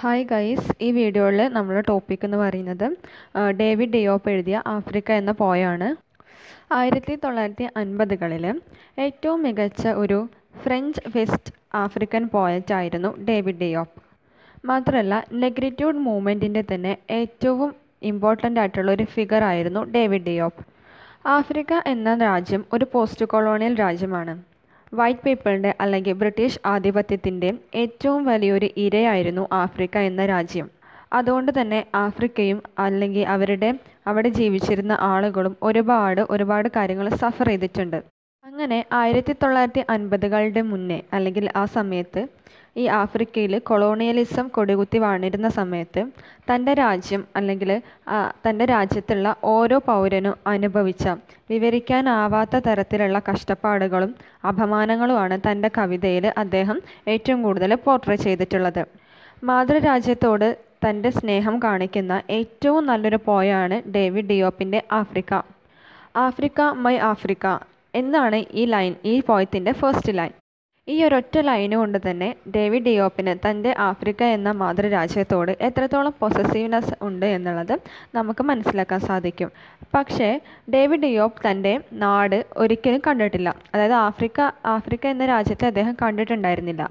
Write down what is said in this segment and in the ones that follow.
Hi guys ഈ വീഡിയോയിൽ നമ്മുടെ ടോപ്പിക് എന്ന് പറയുന്നത് ഡേവിഡ് ഡിയോപ്പ് എഴുതിയ ആഫ്രിക്ക എന്ന പോയാണ്. ആയിരത്തി തൊള്ളായിരത്തി അൻപതുകളിൽ ഏറ്റവും മികച്ച ഒരു ഫ്രഞ്ച് വെസ്റ്റ് ആഫ്രിക്കൻ പോയറ്റ് ആയിരുന്നു ഡേവിഡ് ഡിയോപ്പ് മാത്രമല്ല നെഗ്രിറ്റ്യൂഡ് മൂവ്മെന്റിന്റെ തന്നെ ഏറ്റവും ഇമ്പോർട്ടന്റ് ആയിട്ടുള്ള ഒരു ഫിഗർ ആയിരുന്നു ഡേവിഡ് ഡിയോപ്പ് ആഫ്രിക്ക എന്ന രാജ്യം ഒരു പോസ്റ്റ് കൊളോണിയൽ രാജ്യമാണ്. വൈറ്റ് പീപ്പിളിന്റെ അല്ലെങ്കിൽ ബ്രിട്ടീഷ് ആധിപത്യത്തിന്റെ ഏറ്റവും വലിയൊരു ഇരയായിരുന്നു ആഫ്രിക്ക എന്ന രാജ്യം. അതുകൊണ്ട് തന്നെ ആഫ്രിക്കയും അല്ലെങ്കിൽ അവരുടെ അവിടെ ജീവിച്ചിരുന്ന ആളുകളും ഒരുപാട് ഒരുപാട് കാര്യങ്ങൾ സഫർ ചെയ്തിട്ടുണ്ട്. അങ്ങനെ ആയിരത്തി തൊള്ളായിരത്തി അൻപതുകളുടെ മുന്നേ അല്ലെങ്കിൽ ആ സമയത്ത് ഈ ആഫ്രിക്കയിൽ കൊളോണിയലിസം കൊടികുത്തി വാണിരുന്ന സമയത്ത് തന്റെ രാജ്യം അല്ലെങ്കിൽ തന്റെ രാജ്യത്തുള്ള ഓരോ പൗരനും അനുഭവിച്ച വിവരിക്കാനാവാത്ത തരത്തിലുള്ള കഷ്ടപ്പാടുകളും അപമാനങ്ങളുമാണ് തന്റെ കവിതയിൽ അദ്ദേഹം ഏറ്റവും കൂടുതൽ പോർട്രേ ചെയ്തിട്ടുള്ളത്. മാതൃരാജ്യത്തോട് തന്റെ സ്നേഹം കാണിക്കുന്ന ഏറ്റവും നല്ലൊരു പോയാണ് ഡേവിഡ് ഡിയോപ്പിന്റെ ആഫ്രിക്ക. ആഫ്രിക്ക മൈ ആഫ്രിക്ക എന്നാണ് ഈ ലൈൻ ഈ പോയത്തിന്റെ ഫസ്റ്റ് ലൈൻ ഈ ഒരൊറ്റ ലൈന് കൊണ്ട് തന്നെ ഡേവിഡ് ഡിയോപ്പിന് തന്റെ ആഫ്രിക്ക എന്ന മാതൃരാജ്യത്തോട് എത്രത്തോളം പൊസസീവ്നെസ് ഉണ്ട് എന്നുള്ളത് നമുക്ക് മനസ്സിലാക്കാൻ സാധിക്കും. പക്ഷേ ഡേവിഡ് ഡിയോപ്പ് തന്റെ നാട് ഒരിക്കലും കണ്ടിട്ടില്ല. അതായത് ആഫ്രിക്ക ആഫ്രിക്ക എന്ന രാജ്യത്തെ അദ്ദേഹം കണ്ടിട്ടുണ്ടായിരുന്നില്ല.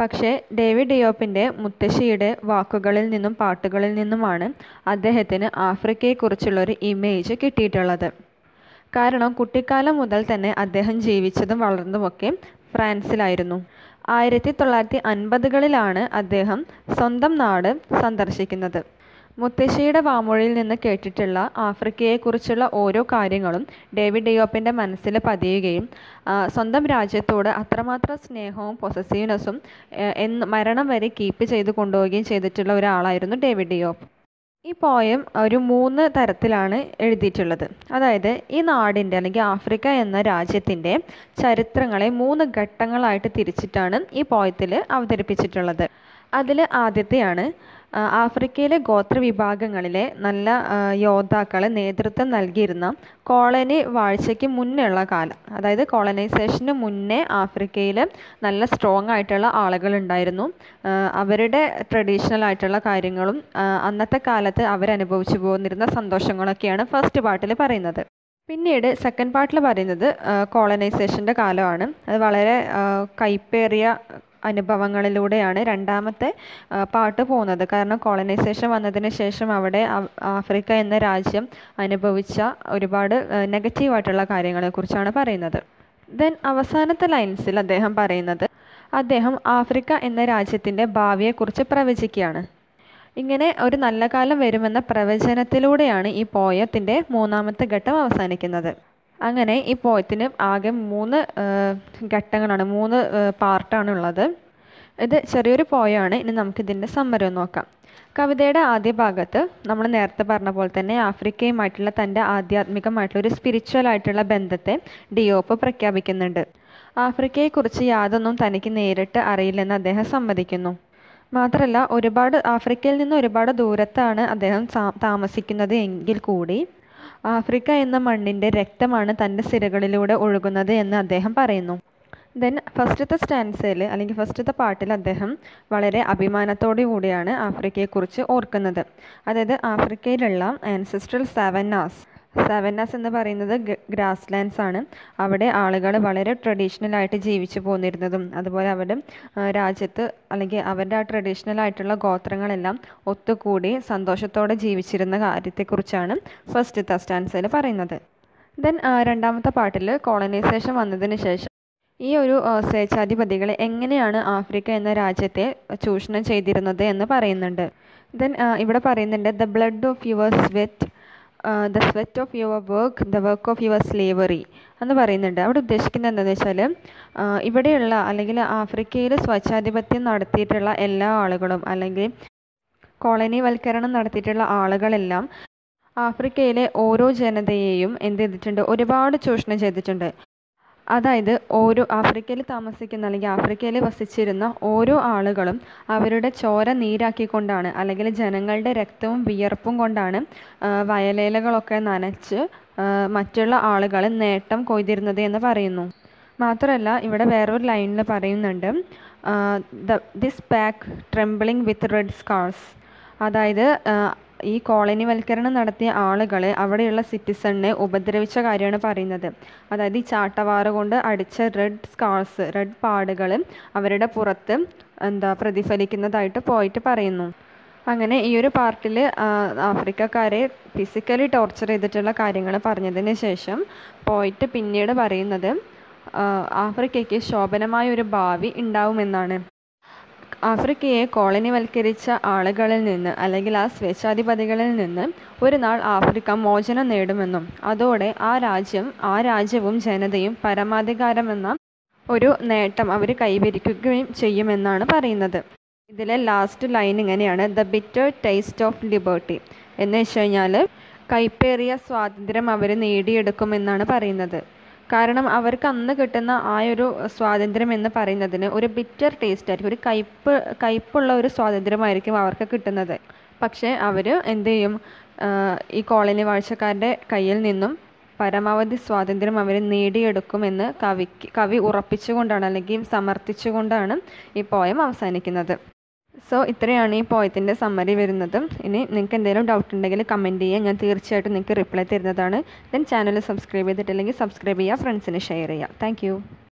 പക്ഷേ ഡേവിഡ് ഡിയോപ്പിന്റെ മുത്തശ്ശിയുടെ വാക്കുകളിൽ നിന്നും പാട്ടുകളിൽ നിന്നുമാണ് അദ്ദേഹത്തിന് ആഫ്രിക്കയെക്കുറിച്ചുള്ളൊരു ഇമേജ് കിട്ടിയിട്ടുള്ളത്. കാരണം കുട്ടിക്കാലം മുതൽ തന്നെ അദ്ദേഹം ജീവിച്ചതും വളർന്നതുമൊക്കെ ഫ്രാൻസിലായിരുന്നു. ആയിരത്തി തൊള്ളായിരത്തി അൻപതുകളിലാണ് അദ്ദേഹം സ്വന്തം നാട് സന്ദർശിക്കുന്നത്. മുത്തശ്ശിയുടെ വാമൊഴിയിൽ നിന്ന് കേട്ടിട്ടുള്ള ആഫ്രിക്കയെക്കുറിച്ചുള്ള ഓരോ കാര്യങ്ങളും ഡേവിഡ് ഡിയോപ്പിന്റെ മനസ്സിൽ പതിയുകയും സ്വന്തം രാജ്യത്തോട് അത്രമാത്രം സ്നേഹവും പൊസസീവ്നെസ്സും എന്ന് മരണം വരെ കീപ്പ് ചെയ്ത് കൊണ്ടുപോവുകയും ചെയ്തിട്ടുള്ള ഒരാളായിരുന്നു ഡേവിഡ് ഡിയോപ്പ്. ഈ പോയം ഒരു മൂന്ന് തരത്തിലാണ് എഴുതിയിട്ടുള്ളത്. അതായത് ഈ നാടിന്റെ അല്ലെങ്കിൽ ആഫ്രിക്ക എന്ന രാജ്യത്തിന്റെ ചരിത്രങ്ങളെ മൂന്ന് ഘട്ടങ്ങളായിട്ട് തിരിച്ചിട്ടാണ് ഈ പോയത്തിൽ അവതരിപ്പിച്ചിട്ടുള്ളത്. അതിൽ ആദ്യത്തെയാണ് ആഫ്രിക്കയിലെ ഗോത്ര വിഭാഗങ്ങളിലെ നല്ല യോദ്ധാക്കളെ നേതൃത്വം നൽകിയിരുന്ന കോളനി വാഴ്ചയ്ക്ക് മുന്നേയുള്ള കാലം. അതായത് കോളനൈസേഷന് മുന്നേ ആഫ്രിക്കയിൽ നല്ല സ്ട്രോങ് ആയിട്ടുള്ള ആളുകളുണ്ടായിരുന്നു. ഉണ്ടായിരുന്നു അവരുടെ ട്രഡീഷണൽ ആയിട്ടുള്ള കാര്യങ്ങളും അന്നത്തെ കാലത്ത് അവരനുഭവിച്ചു പോന്നിരുന്ന സന്തോഷങ്ങളൊക്കെയാണ് ഫസ്റ്റ് പാട്ടിൽ പറയുന്നത്. പിന്നീട് സെക്കൻഡ് പാർട്ടിൽ പറയുന്നത് കോളനൈസേഷന്റെ കാലമാണ്. അത് വളരെ കയ്പേറിയ അനുഭവങ്ങളിലൂടെയാണ് രണ്ടാമത്തെ പാട്ട് പോകുന്നത്. കാരണം കോളനൈസേഷൻ വന്നതിന് ശേഷം അവിടെ ആഫ്രിക്ക എന്ന രാജ്യം അനുഭവിച്ച ഒരുപാട് നെഗറ്റീവായിട്ടുള്ള കാര്യങ്ങളെക്കുറിച്ചാണ് പറയുന്നത്. ദെൻ അവസാനത്തെ ലൈൻസിൽ അദ്ദേഹം പറയുന്നത് അദ്ദേഹം ആഫ്രിക്ക എന്ന രാജ്യത്തിന്റെ ഭാവിയെക്കുറിച്ച് പ്രവചിക്കുകയാണ്. ഇങ്ങനെ ഒരു നല്ല കാലം വരുമെന്ന പ്രവചനത്തിലൂടെയാണ് ഈ പോയത്തിന്റെ മൂന്നാമത്തെ ഘട്ടം അവസാനിക്കുന്നത്. അങ്ങനെ ഈ പോയത്തിന് ആകെ മൂന്ന് ഘട്ടങ്ങളാണ് മൂന്ന് പാർട്ടാണ് ഉള്ളത് ഇത് ചെറിയൊരു പോയാണ്. ഇനി നമുക്കിതിന്റെ സമ്മരം നോക്കാം. കവിതയുടെ ആദ്യ ഭാഗത്ത് നമ്മൾ നേരത്തെ പറഞ്ഞ പോലെ തന്നെ ആഫ്രിക്കയുമായിട്ടുള്ള തന്റെ ആധ്യാത്മികമായിട്ടുള്ള ഒരു സ്പിരിച്വൽ ആയിട്ടുള്ള ബന്ധത്തെ ഡിയോപ്പ് പ്രഖ്യാപിക്കുന്നുണ്ട്. ആഫ്രിക്കയെക്കുറിച്ച് യാതൊന്നും തനിക്ക് നേരിട്ട് അറിയില്ലെന്ന് അദ്ദേഹം സമ്മതിക്കുന്നു. മാത്രമല്ല ഒരുപാട് ആഫ്രിക്കയിൽ നിന്ന് ഒരുപാട് ദൂരത്താണ് അദ്ദേഹം താമസിക്കുന്നത് എങ്കിൽ കൂടി ആഫ്രിക്ക എന്ന മണ്ണിന്റെ രക്തമാണ് തന്റെ സിരകളിലൂടെ ഒഴുകുന്നത് എന്ന് അദ്ദേഹം പറയുന്നു. ദെൻ ഫസ്റ്റത്തെ സ്റ്റാൻസയിൽ അല്ലെങ്കിൽ ഫസ്റ്റത്തെ പാട്ടിൽ അദ്ദേഹം വളരെ അഭിമാനത്തോടു കൂടിയാണ് ആഫ്രിക്കയെക്കുറിച്ച് ഓർക്കുന്നത്. അതായത് ആഫ്രിക്കയിലുള്ള ആൻസസ്ട്രൽ സെവന്നാസ് സെവന്നാസ് എന്ന് പറയുന്നത് ഗ്രാസ് ലാൻഡ്സ് ആണ്. അവിടെ ആളുകൾ വളരെ ട്രഡീഷണൽ ആയിട്ട് ജീവിച്ചു പോന്നിരുന്നതും അതുപോലെ അവരുടെ രാജ്യത്ത് അല്ലെങ്കിൽ അവരുടെ ആ ട്രഡീഷണൽ ആയിട്ടുള്ള ഗോത്രങ്ങളെല്ലാം ഒത്തുകൂടി സന്തോഷത്തോടെ ജീവിച്ചിരുന്ന കാര്യത്തെക്കുറിച്ചാണ് ഫസ്റ്റ് തസ്റ്റാൻസിൽ പറയുന്നത്. ദെൻ രണ്ടാമത്തെ പാട്ടിൽ കോളനൈസേഷൻ വന്നതിന് ശേഷം ഈ ഒരു സ്വേച്ഛാധിപതികളെ എങ്ങനെയാണ് ആഫ്രിക്ക എന്ന രാജ്യത്തെ ചൂഷണം ചെയ്തിരുന്നത് എന്ന് പറയുന്നുണ്ട്. ദെൻ ഇവിടെ പറയുന്നുണ്ട് the blood of your sweat the sweat of your work the work of your slavery എന്ന് പറയുന്നുണ്ട്. അവിടെ ഉദ്ദേശിക്കുന്നത് എന്താണെന്ന് വെച്ചാൽ ഇവിടെയുള്ള അല്ലെങ്കിൽ ആഫ്രിക്കയിൽ സ്വച്ഛാധിപത്യം നടത്തിയിട്ടുള്ള എല്ലാ ആളുകളും അല്ലെങ്കിൽ കോളനിവൽക്കരണം നടത്തിയിട്ടുള്ള ആളുകളെല്ലാം ആഫ്രിക്കയിലെ ഓരോ ജനതയെയും എന്ത് ചെയ്തിട്ടുണ്ട്? ഒരുപാട് ചൂഷണം ചെയ്തിട്ടുണ്ട്. അതായത് ഓരോ ആഫ്രിക്കയിൽ താമസിക്കുന്ന അല്ലെങ്കിൽ ആഫ്രിക്കയിൽ വസിച്ചിരുന്ന ഓരോ ആളുകളും അവരുടെ ചോര നീരാക്കിക്കൊണ്ടാണ് അല്ലെങ്കിൽ ജനങ്ങളുടെ രക്തവും വിയർപ്പും കൊണ്ടാണ് വയലേലകളൊക്കെ നനച്ച് മറ്റുള്ള ആളുകൾ നേട്ടം കൊയ്തിരുന്നത് എന്ന് പറയുന്നു. മാത്രമല്ല ഇവിടെ വേറൊരു ലൈനിൽ പറയുന്നുണ്ട് this back trembling with red scars അതായത് ഈ കോളനിവൽക്കരണം നടത്തിയ ആളുകൾ അവിടെയുള്ള സിറ്റിസണിനെ ഉപദ്രവിച്ച കാര്യമാണ് പറയുന്നത്. അതായത് ഈ ചാട്ടവാറ് കൊണ്ട് അടിച്ച റെഡ് സ്കാർസ് റെഡ് പാടുകൾ അവരുടെ പുറത്ത് എന്താ പ്രതിഫലിക്കുന്നതായിട്ട് പോയിട്ട് പറയുന്നു. അങ്ങനെ ഈ ഒരു പാർട്ടിൽ ആഫ്രിക്കക്കാരെ ഫിസിക്കലി ടോർച്ചർ ചെയ്തിട്ടുള്ള കാര്യങ്ങൾ പറഞ്ഞതിന് ശേഷം പോയിട്ട് പിന്നീട് പറയുന്നത് ആഫ്രിക്കയ്ക്ക് ശോഭനമായ ഒരു ഭാവി ഉണ്ടാവുമെന്നാണ്. ആഫ്രിക്കയെ കോളനിവൽക്കരിച്ച ആളുകളിൽ നിന്ന് അല്ലെങ്കിൽ ആ സ്വേച്ഛാധിപതികളിൽ നിന്ന് ഒരു നാൾ ആഫ്രിക്ക മോചനം നേടുമെന്നും അതോടെ ആ രാജ്യം ആ രാജ്യവും ജനതയും പരമാധികാരമെന്ന ഒരു നേട്ടം അവർ കൈവരിക്കുകയും ചെയ്യുമെന്നാണ് പറയുന്നത്. ഇതിലെ ലാസ്റ്റ് ലൈൻ ഇങ്ങനെയാണ് the bitter taste of liberty എന്ന് വെച്ച് കഴിഞ്ഞാൽ കൈപ്പേറിയ സ്വാതന്ത്ര്യം അവർ നേടിയെടുക്കുമെന്നാണ് പറയുന്നത്. കാരണം അവർക്ക് അന്ന് കിട്ടുന്ന ആ ഒരു സ്വാതന്ത്ര്യം എന്ന് പറയുന്നതിന് ഒരു ബിറ്റർ ടേസ്റ്റ് ആയിരിക്കും ഒരു കയ്പ്പ് കയ്പുള്ള ഒരു സ്വാതന്ത്ര്യമായിരിക്കും അവർക്ക് കിട്ടുന്നത്. പക്ഷേ അവർ എന്ത് ചെയ്യും? ഈ കോളനി വാഴ്ചക്കാരുടെ കയ്യിൽ നിന്നും പരമാവധി സ്വാതന്ത്ര്യം അവർ നേടിയെടുക്കുമെന്ന് കവിക്ക് കവി ഉറപ്പിച്ചുകൊണ്ടാണ് അല്ലെങ്കിൽ സമർത്ഥിച്ചുകൊണ്ടാണ് ഈ പോയം അവസാനിക്കുന്നത്. സോ ഇത്രയാണ് ഈ പോയത്തിന്റെ സമ്മറി വരുന്നതും. ഇനി നിങ്ങൾക്ക് എന്തെങ്കിലും ഡൗട്ട് ഉണ്ടെങ്കിൽ കമന്റ് ചെയ്യുക ഞാൻ തീർച്ചയായിട്ടും നിങ്ങൾക്ക് റിപ്ലൈ തരുന്നതാണ്. ദെൻ ചാനൽ സബ്സ്ക്രൈബ് ചെയ്തിട്ടില്ലെങ്കിൽ സബ്സ്ക്രൈബ് ചെയ്യുക ഫ്രണ്ട്സിന് ഷെയർ ചെയ്യുക. താങ്ക്